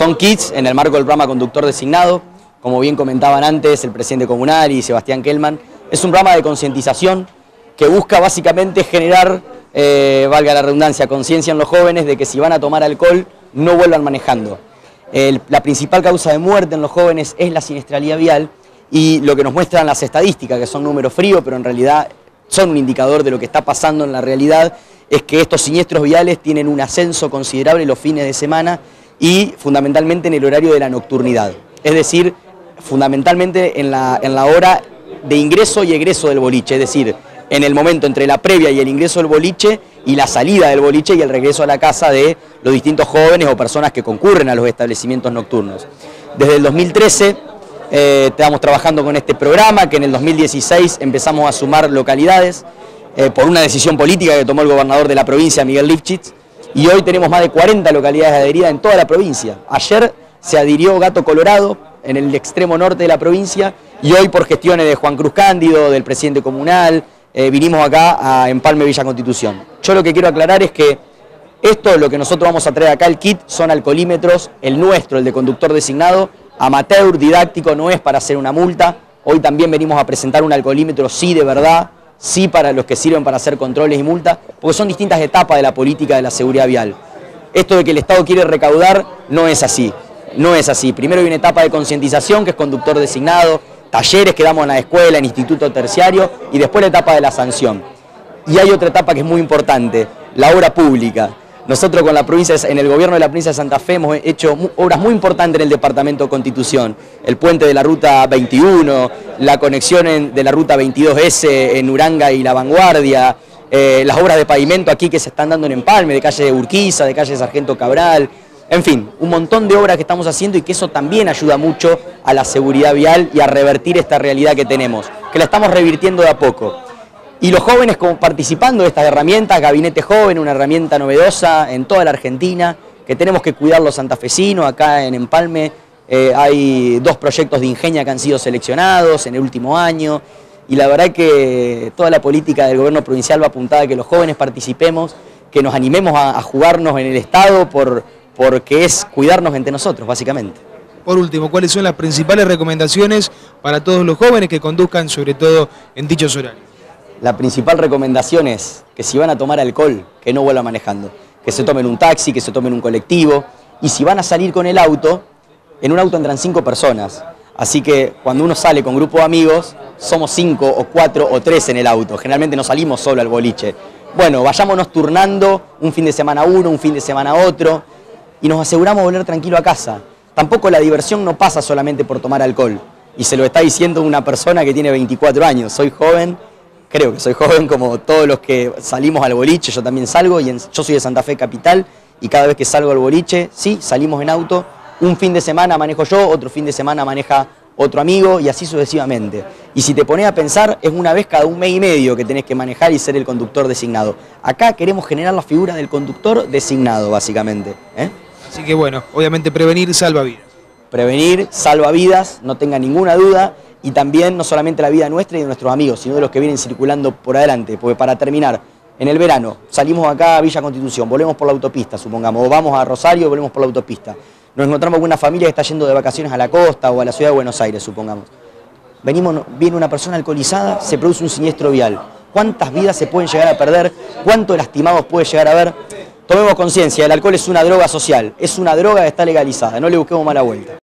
Son kits en el marco del programa Conductor Designado, como bien comentaban antes el presidente comunal y Sebastián Kellman. Es un programa de concientización que busca básicamente generar, eh, valga la redundancia, conciencia en los jóvenes de que si van a tomar alcohol no vuelvan manejando. la principal causa de muerte en los jóvenes es la siniestralidad vial y lo que nos muestran las estadísticas, que son números fríos, pero en realidad son un indicador de lo que está pasando en la realidad, es que estos siniestros viales tienen un ascenso considerable los fines de semana y fundamentalmente en el horario de la nocturnidad. Es decir, fundamentalmente en la, en la hora de ingreso y egreso del boliche, es decir, en el momento entre la previa y el ingreso del boliche y la salida del boliche y el regreso a la casa de los distintos jóvenes o personas que concurren a los establecimientos nocturnos. Desde el 2013 eh, estamos trabajando con este programa que en el 2016 empezamos a sumar localidades eh, por una decisión política que tomó el gobernador de la provincia, Miguel Lifchitz, y hoy tenemos más de 40 localidades adheridas en toda la provincia. Ayer se adhirió Gato Colorado en el extremo norte de la provincia y hoy por gestiones de Juan Cruz Cándido, del presidente comunal, eh, vinimos acá a Empalme Villa Constitución. Yo lo que quiero aclarar es que esto, lo que nosotros vamos a traer acá, el kit, son alcoholímetros, el nuestro, el de conductor designado, amateur, didáctico, no es para hacer una multa. Hoy también venimos a presentar un alcoholímetro sí de verdad, sí para los que sirven para hacer controles y multas, porque son distintas etapas de la política de la seguridad vial. Esto de que el Estado quiere recaudar no es así, no es así. Primero hay una etapa de concientización, que es conductor designado, talleres que damos en la escuela, en instituto terciario, y después la etapa de la sanción. Y hay otra etapa que es muy importante, la obra pública. Nosotros con la provincia, en el gobierno de la provincia de Santa Fe hemos hecho obras muy importantes en el departamento de Constitución. El puente de la ruta 21, la conexión de la ruta 22S en Uranga y La Vanguardia, eh, las obras de pavimento aquí que se están dando en Empalme, de calle de Urquiza, de calle Sargento Cabral, en fin, un montón de obras que estamos haciendo y que eso también ayuda mucho a la seguridad vial y a revertir esta realidad que tenemos, que la estamos revirtiendo de a poco. Y los jóvenes participando de estas herramientas, Gabinete Joven, una herramienta novedosa en toda la Argentina, que tenemos que cuidar los santafesinos, acá en Empalme eh, hay dos proyectos de Ingenia que han sido seleccionados en el último año, y la verdad que toda la política del gobierno provincial va apuntada a que los jóvenes participemos, que nos animemos a, jugarnos en el Estado, por, porque es cuidarnos entre nosotros, básicamente. Por último, ¿cuáles son las principales recomendaciones para todos los jóvenes que conduzcan, sobre todo en dichos horarios? la principal recomendación es que si van a tomar alcohol, que no vuelvan manejando, que se tomen un taxi, que se tomen un colectivo, y si van a salir con el auto, en un auto entran cinco personas, así que cuando uno sale con grupo de amigos, somos cinco o cuatro o tres en el auto, generalmente no salimos solo al boliche. Bueno, vayámonos turnando un fin de semana uno, un fin de semana otro, y nos aseguramos volver tranquilo a casa. Tampoco la diversión no pasa solamente por tomar alcohol, y se lo está diciendo una persona que tiene 24 años, soy joven, creo que soy joven como todos los que salimos al boliche, yo también salgo, y yo soy de Santa Fe Capital, y cada vez que salgo al boliche, sí, salimos en auto, un fin de semana manejo yo, otro fin de semana maneja otro amigo, y así sucesivamente. Y si te pones a pensar, es una vez cada un mes y medio que tenés que manejar y ser el conductor designado. Acá queremos generar la figura del conductor designado, básicamente. ¿eh? Así que bueno, obviamente prevenir salva vidas. Prevenir salva vidas, no tenga ninguna duda, y también no solamente la vida nuestra y de nuestros amigos, sino de los que vienen circulando por adelante. Porque para terminar, en el verano salimos acá a Villa Constitución, volvemos por la autopista, supongamos, o vamos a Rosario volvemos por la autopista. Nos encontramos con una familia que está yendo de vacaciones a la costa o a la ciudad de Buenos Aires, supongamos. Venimos, viene una persona alcoholizada, se produce un siniestro vial. ¿Cuántas vidas se pueden llegar a perder? ¿Cuántos lastimados puede llegar a haber? Tomemos conciencia, el alcohol es una droga social, es una droga que está legalizada, no le busquemos mala vuelta.